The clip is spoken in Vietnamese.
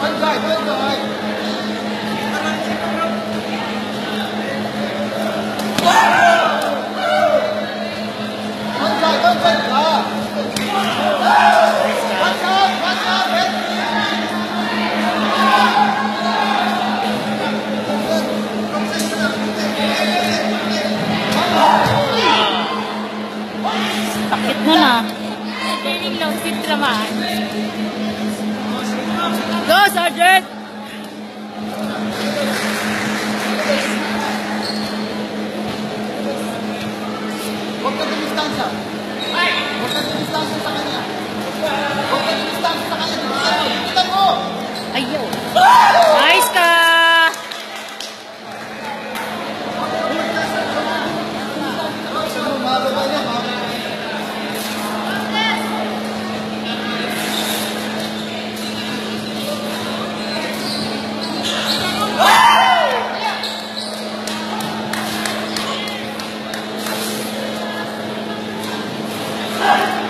Tuân rồi, tuân rồi. Tuân rồi, tuân tuân rồi. Sát, quan sát, hết. Sakit mo na. Training lang si Traman. Go, Sergeant! Huwag ka dumistansya. Huwag ka dumistansya sa kanya. Let's go.